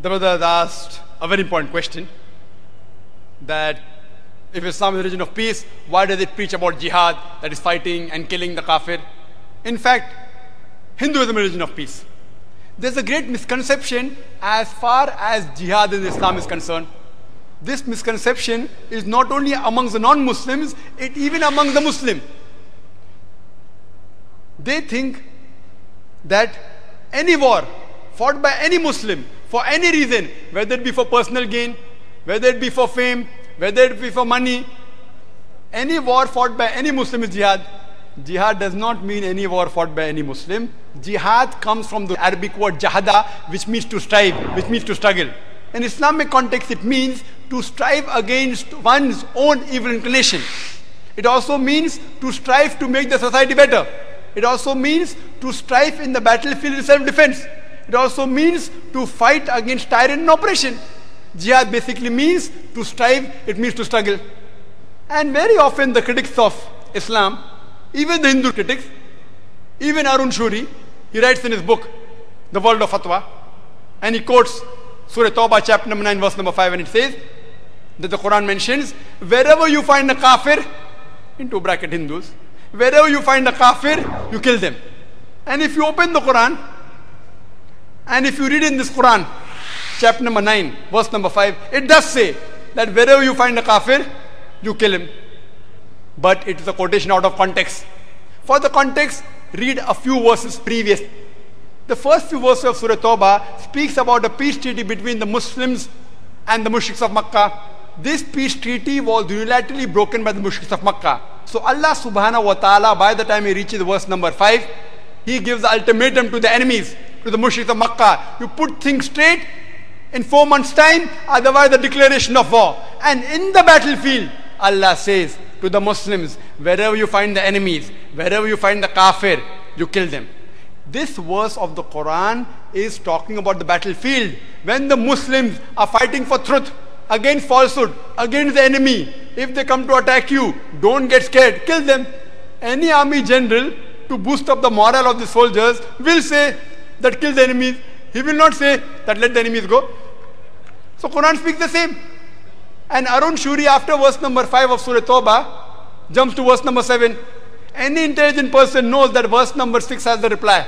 the has asked a very important question that if Islam is a religion of peace, why does it preach about jihad, that is fighting and killing the kafir? In fact, Hinduism is a religion of peace. There's a great misconception as far as jihad in Islam is concerned. This misconception is not only amongst the non-Muslims, it even among the Muslim. They think that any war fought by any Muslim for any reason, whether it be for personal gain, whether it be for fame, whether it be for money, any war fought by any Muslim is jihad. Jihad does not mean any war fought by any Muslim. Jihad comes from the Arabic word jahada, which means to strive, which means to struggle. In Islamic context, it means to strive against one's own evil inclination. It also means to strive to make the society better. It also means to strive in the battlefield in self-defense. It also means to fight against tyrant and oppression. Jihad basically means to strive, it means to struggle. And very often the critics of Islam, even the Hindu critics, even Arun Shourie, he writes in his book, The World of Fatwa, and he quotes Surah Tawbah chapter number 9 verse number 5 and it says that the Quran mentions, wherever you find a kafir, into bracket Hindus, wherever you find a kafir, you kill them. And if you open the Quran, and if you read in this Quran, chapter number 9, verse number 5, it does say that wherever you find a kafir, you kill him. But it is a quotation out of context. For the context, read a few verses previous. The first few verses of Surah Tawbah speaks about a peace treaty between the Muslims and the mushriks of Makkah. This peace treaty was unilaterally broken by the mushriks of Makkah. So Allah subhanahu wa ta'ala, by the time he reaches verse number 5, he gives the ultimatum to the enemies to the mushriks of Makkah. You put things straight in four months' time, otherwise the declaration of war. And in the battlefield, Allah says to the Muslims, wherever you find the enemies, wherever you find the kafir, you kill them. This verse of the Quran is talking about the battlefield. When the Muslims are fighting for truth, against falsehood, against the enemy, if they come to attack you, don't get scared, kill them. Any army general, to boost up the morale of the soldiers, will say, that kill the enemies. He will not say that let the enemies go. So Quran speaks the same. And Arun Shourie after verse number 5 of Surah Tawbah jumps to verse number 7. Any intelligent person knows that verse number 6 has the reply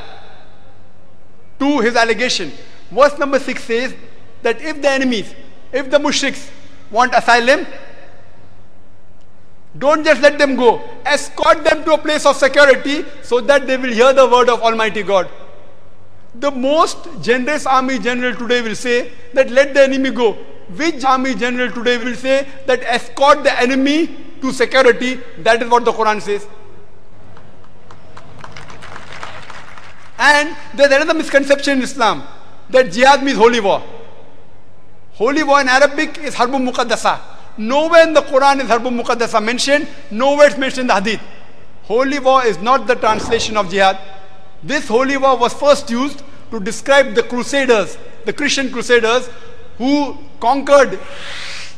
to his allegation. Verse number 6 says that if the enemies, if the mushriks want asylum, don't just let them go. Escort them to a place of security so that they will hear the word of Almighty God. The most generous army general today will say that let the enemy go. Which army general today will say that escort the enemy to security? That is what the Quran says. And there's another misconception in Islam that jihad means holy war. Holy war in Arabic is harbun muqaddasa. Nowhere in the Quran is harbun muqaddasa mentioned, nowhere it's mentioned in the hadith. Holy war is not the translation of jihad. This holy war was first used to describe the crusaders, the Christian crusaders who conquered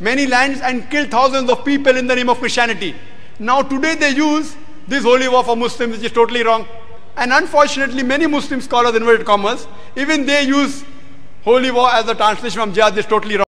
many lands and killed thousands of people in the name of Christianity. Now today they use this holy war for Muslims, which is totally wrong. And unfortunately, many Muslim scholars, inverted commas, even they use holy war as a translation from jihad, is totally wrong.